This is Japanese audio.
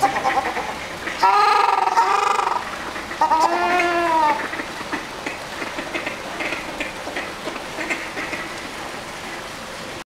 ちょっと